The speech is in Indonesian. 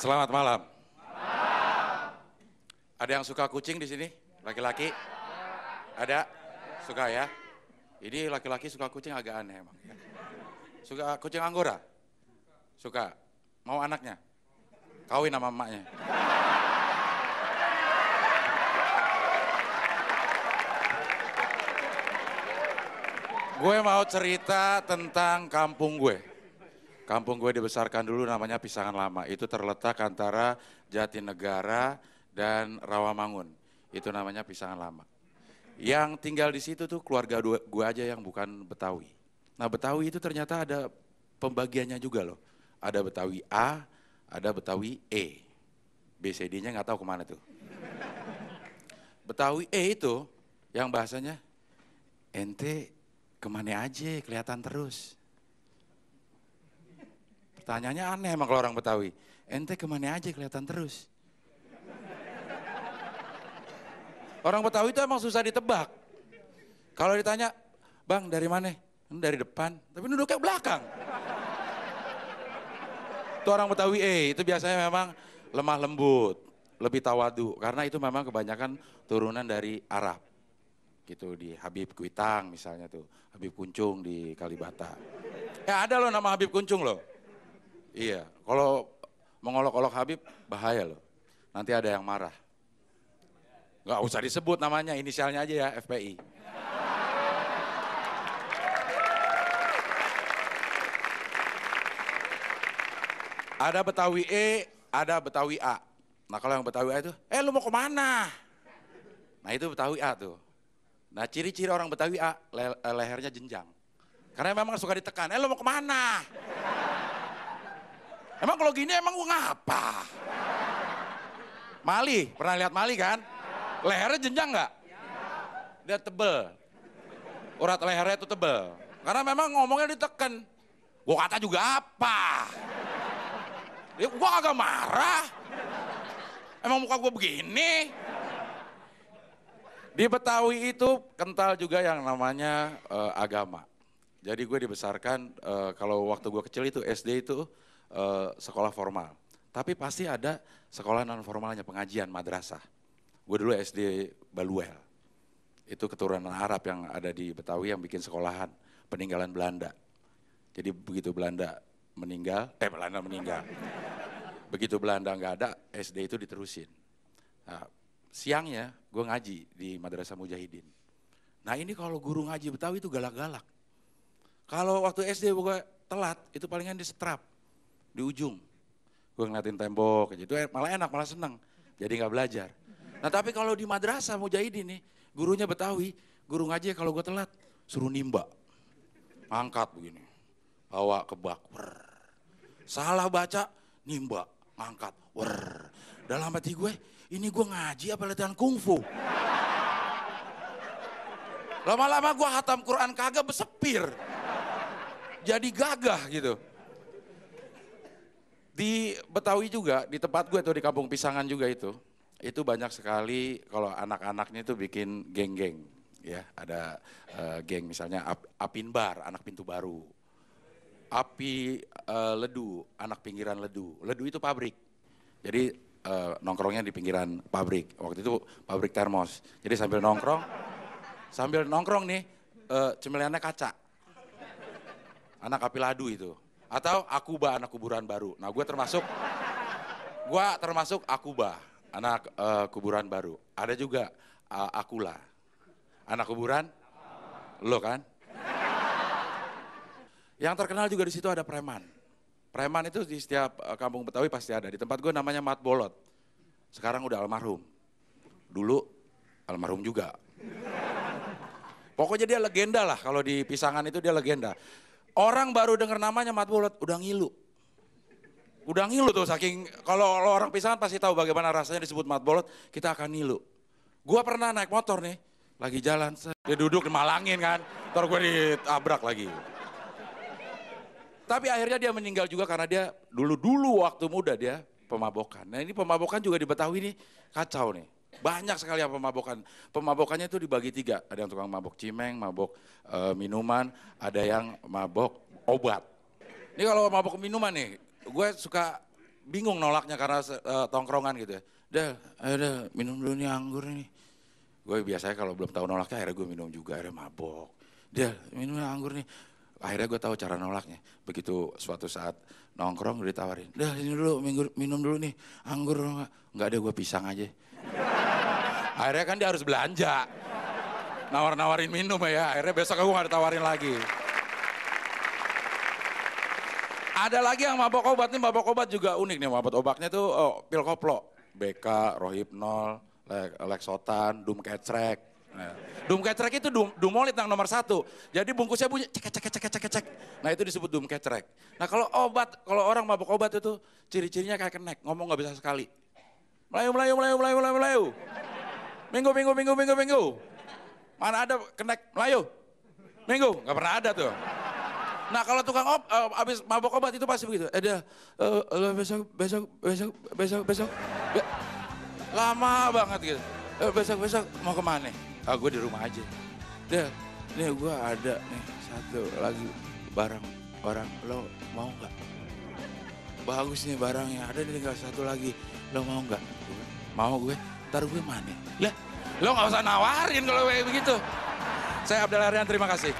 Selamat malam. Ada yang suka kucing di sini? Laki-laki? Ada? Suka ya? Ini laki-laki suka kucing agak aneh emang. Suka kucing anggora? Suka. Mau anaknya? Kawin sama emaknya. Gue mau cerita tentang kampung gue. Kampung gue dibesarkan dulu namanya Pisangan Lama. Itu terletak antara Jatinegara dan Rawamangun. Itu namanya Pisangan Lama. Yang tinggal di situ tuh keluarga gue aja yang bukan Betawi. Nah Betawi itu ternyata ada pembagiannya juga loh. Ada Betawi A, ada Betawi E. BCD-nya nggak tahu ke mana tuh. Betawi E itu yang bahasanya ente ke mana aja kelihatan terus. Pertanyaannya aneh emang kalau orang Betawi. Ente ke mana aja kelihatan terus. Orang Betawi itu emang susah ditebak. Kalau ditanya, bang dari mana? "Hmm, Dari depan, tapi duduknya belakang. Itu orang Betawi eh, itu biasanya memang lemah lembut, lebih tawadu. Karena itu memang kebanyakan turunan dari Arab gitu di Habib Kuitang misalnya tuh Habib Kuncung di Kalibata ya ada loh nama Habib Kuncung loh iya kalau mengolok-olok Habib bahaya loh. Nanti ada yang marah. Nggak usah disebut namanya inisialnya aja ya FPI ada Betawi E ada Betawi A. Nah kalau yang Betawi A itu eh lu mau ke mana? Nah itu Betawi A tuh. Nah ciri-ciri orang Betawi A, le- eh, lehernya jenjang. Karena memang suka ditekan, eh lo mau ke mana? Emang kalau gini emang gua ngapa? Mali, pernah lihat Mali kan? Lehernya jenjang nggak? Dia tebel. Urat lehernya itu tebel. Karena memang ngomongnya ditekan. Gua kata juga apa? Ya, gua agak marah. Emang muka gua begini? Di Betawi itu kental juga yang namanya eh, agama. Jadi gue dibesarkan eh, kalau waktu gue kecil itu SD itu eh, sekolah formal. Tapi pasti ada sekolah non formalnya pengajian madrasah. Gue dulu SD Baluel. Itu keturunan Arab yang ada di Betawi yang bikin sekolahan peninggalan Belanda. Jadi begitu Belanda meninggal, eh Belanda meninggal. Begitu Belanda nggak ada, SD itu diterusin. Nah, siangnya gue ngaji di Madrasah Mujahidin. Nah ini kalau guru ngaji Betawi itu galak-galak. Kalau waktu SD gue telat, itu palingan di setrap, di ujung. Gue ngeliatin tembok, aja. itu malah enak, malah seneng. Jadi nggak belajar. Nah tapi kalau di Madrasah Mujahidin nih, gurunya Betawi, guru ngaji kalau gue telat, suruh nimba. Angkat begini, bawa ke bak. Wer. Salah baca, nimba, ngangkat. Wer. Dalam hati gue, ini gue ngaji apa latihan kungfu? Lama-lama gue hatam Quran kagak besepir. Jadi gagah gitu. Di Betawi juga, di tempat gue tuh di Kampung Pisangan juga itu, itu banyak sekali kalau anak-anaknya itu bikin geng-geng. Ya, ada eh, geng misalnya Ap- Apinbar, anak pintu baru. Api eh, Ledu, anak pinggiran Ledu. Ledu itu pabrik. Jadi eh, nongkrongnya di pinggiran pabrik. Waktu itu pabrik termos. Jadi sambil nongkrong, sambil nongkrong nih, eh, cemiliannya kaca. Anak api ladu itu. Atau akuba anak kuburan baru. Nah gue termasuk, gue termasuk akuba anak eh, kuburan baru. Ada juga eh, akula, anak kuburan, lo kan? Yang terkenal juga di situ ada preman. Preman itu di setiap eh, kampung Betawi pasti ada. Di tempat gue namanya Mat Bolot. Sekarang udah almarhum. Dulu almarhum juga. Pokoknya dia legenda lah kalau di Pisangan itu dia legenda. Orang baru dengar namanya Mat Bolot udah ngilu. Udah ngilu tuh saking kalau orang Pisangan pasti tahu bagaimana rasanya disebut Mat Bolot, kita akan ngilu. Gua pernah naik motor nih, lagi jalan, dia duduk malangin kan, ntar gue ditabrak lagi. Tapi akhirnya dia meninggal juga karena dia dulu-dulu waktu muda dia pemabokan. Nah ini pemabokan juga di Betawi nih kacau nih. Banyak sekali yang pemabokan. Pemabokannya itu dibagi tiga. Ada yang tukang mabok cimeng, mabok eh, minuman, ada yang mabok obat. Ini kalau mabok minuman nih, gue suka bingung nolaknya karena uh, tongkrongan gitu ya. Del, ayo minum dulu nih anggur nih. Gue biasanya kalau belum tahu nolaknya akhirnya gue minum juga, akhirnya mabok. Del, minum anggur nih. Akhirnya gue tahu cara nolaknya. Begitu suatu saat nongkrong ditawarin, Del ini dulu minum dulu nih anggur. Enggak ada gue pisang aja. Akhirnya kan dia harus belanja. Nawar-nawarin minum ya, akhirnya besok gue gak ditawarin lagi. Ada lagi yang mabok obat nih, mabok obat juga unik nih. Mabok obatnya tuh oh, pil koplo. BK, Rohipnol, Lexotan, Dum Kecrek. Nah, itu dum, dumolit yang nomor satu. Jadi bungkusnya bunyi cek cek cek cek cek cek. Nah itu disebut Kecrek. Nah kalau obat, kalau orang mabok obat itu ciri-cirinya kayak kenek, ngomong nggak bisa sekali. Melayu, Melayu, Melayu, Melayu, Melayu, Melayu. Minggu, minggu, minggu, minggu, minggu. Mana ada kenek Melayu? Minggu, nggak pernah ada tuh. Nah kalau tukang op, uh, abis mabok obat itu pasti begitu. Eh dia, uh, besok, besok, besok, besok, besok. Be lama banget gitu. Besok, besok mau ke mana? Ah gue di rumah aja. Dia, nih gue ada nih satu lagi barang barang lo mau nggak? Bagus nih barangnya, ada nih tinggal satu lagi. Lo mau nggak? Mau gue, ntar gue mana? Lah, lo nggak usah nawarin kalau kayak begitu. Saya Abdel Aryan, terima kasih.